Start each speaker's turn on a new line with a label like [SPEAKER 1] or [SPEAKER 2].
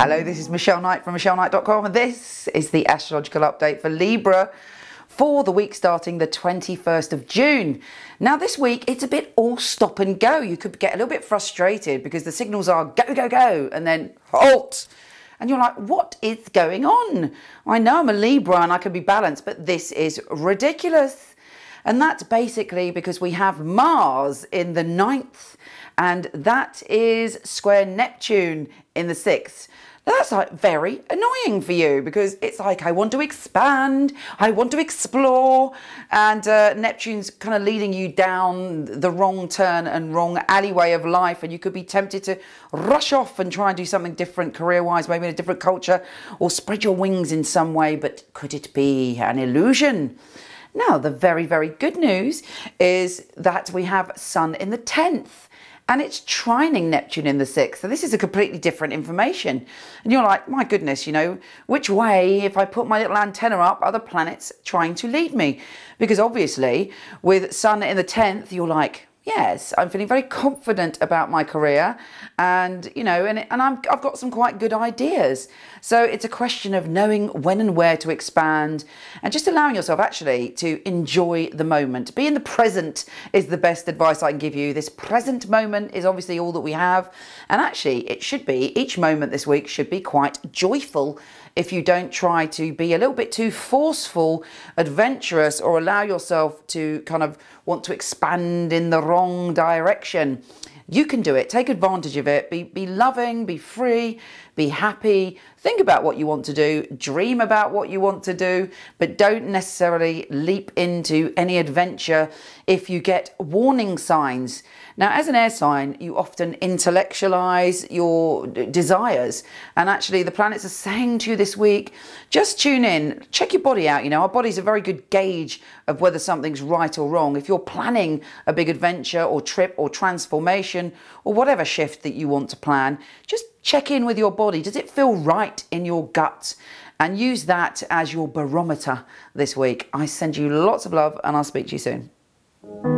[SPEAKER 1] Hello, this is Michele Knight from micheleknight.com and this is the astrological update for Libra for the week starting the 21st of June. Now this week it's a bit all stop and go. You could get a little bit frustrated because the signals are go, go, go and then halt. And you're like, what is going on? I know I'm a Libra and I can be balanced, but this is ridiculous. And that's basically because we have Mars in the ninth and that is square Neptune in the sixth. That's like very annoying for you because it's like I want to expand, I want to explore, and uh, Neptune's kind of leading you down the wrong turn and wrong alleyway of life, and you could be tempted to rush off and try and do something different career-wise, maybe in a different culture, or spread your wings in some way. But could it be an illusion? Now, the very, very good news is that we have Sun in the 10th and it's trining Neptune in the sixth. So this is a completely different information. And you're like, my goodness, you know, which way, if I put my little antenna up, are the planets trying to lead me? Because obviously, with Sun in the 10th, you're like, yes, I'm feeling very confident about my career, and you know, and and I'm, I've got some quite good ideas. So it's a question of knowing when and where to expand, and just allowing yourself actually to enjoy the moment. Be in the present is the best advice I can give you. This present moment is obviously all that we have, and actually, it should be each moment this week should be quite joyful if you don't try to be a little bit too forceful, adventurous, or allow yourself to kind of want to expand in the wrong direction. You can do it. Take advantage of it. Be, be loving, be free, be happy. Think about what you want to do. Dream about what you want to do, but don't necessarily leap into any adventure if you get warning signs. Now, as an air sign, you often intellectualize your desires. And actually, the planets are saying to you this week just tune in, check your body out. You know, our body's a very good gauge of whether something's right or wrong. If you're planning a big adventure or trip or transformation or whatever shift that you want to plan, just check in with your body. Does it feel right in your gut? And use that as your barometer this week. I send you lots of love and I'll speak to you soon.